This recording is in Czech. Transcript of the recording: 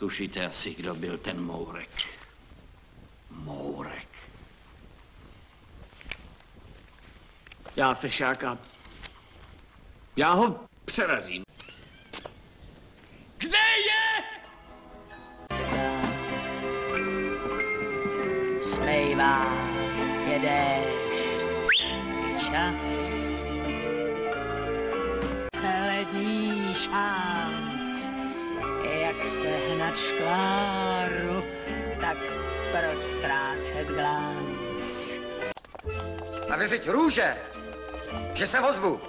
Tušíte asi, kdo byl ten Mourek. Mourek. Já fešáka. Já ho přerazím. Kde je? Smejvá jedeš čas. Celední šanc, jak se hnat škváru, tak proč ztrácet glanc? A věřit růže, že se ozvu.